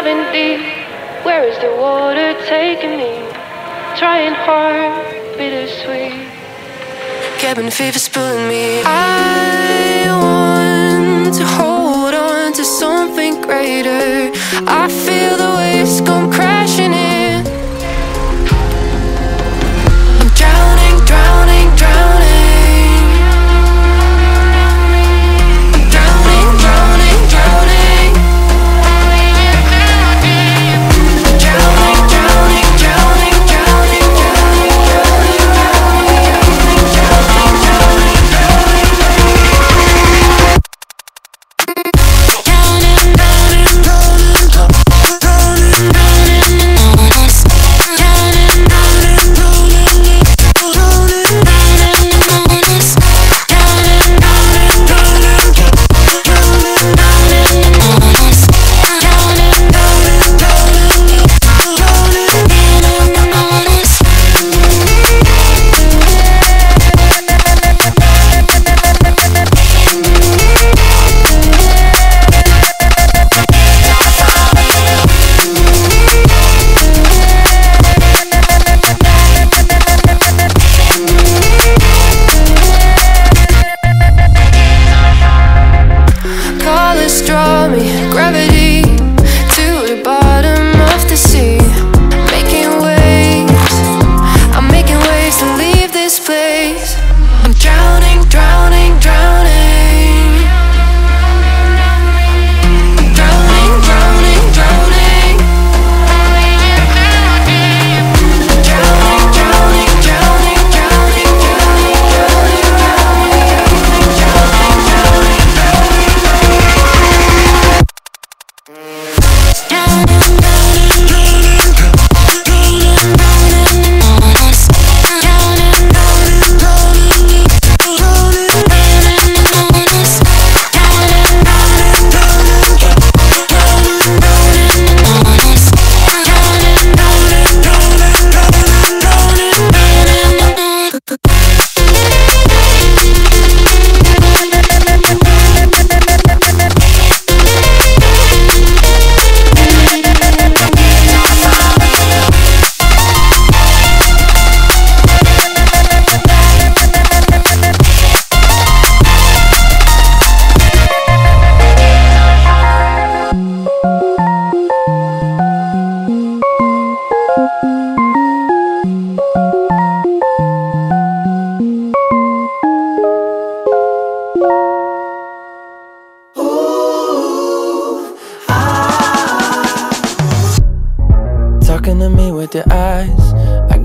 diving deep. Where is the water taking me? Trying hard, bittersweet. Cabin fever's pulling me. I want to hold on to something greater. I feel the waves come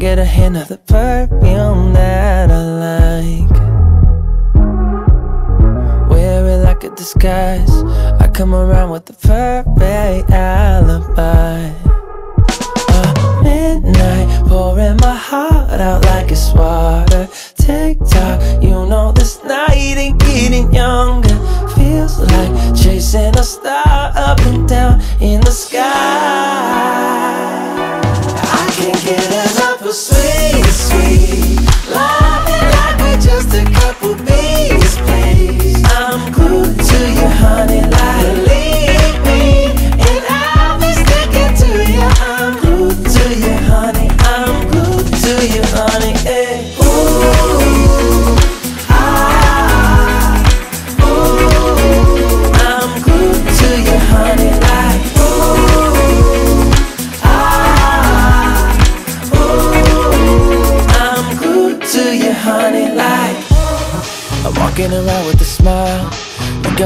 get a hint of the perfume that I like. Wear it like a disguise. I come around with the perfect alibi. Uh, midnight, pouring my heart out like it's water. Tick tock, you know this night ain't getting younger. Feels like chasing a star up and down in the sky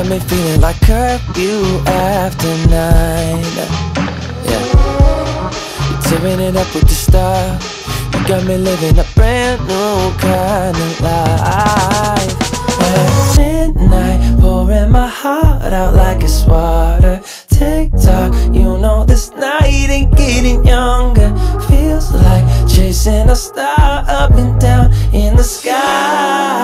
got me feeling like curfew after nine. Yeah. Tearing it up with the style. You got me living a brand new kind of life. At midnight Pouring my heart out like it's water. Tick tock, you know this night ain't getting younger. Feels like chasing a star up and down in the sky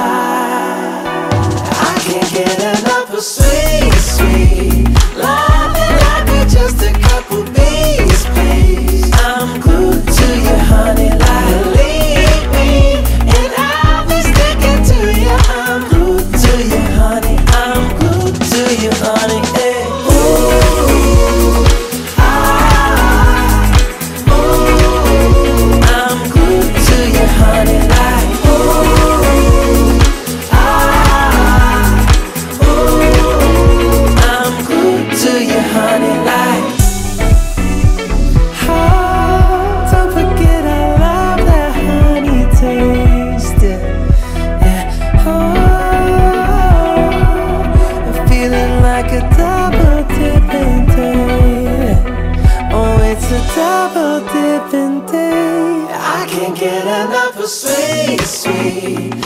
sweet, sweet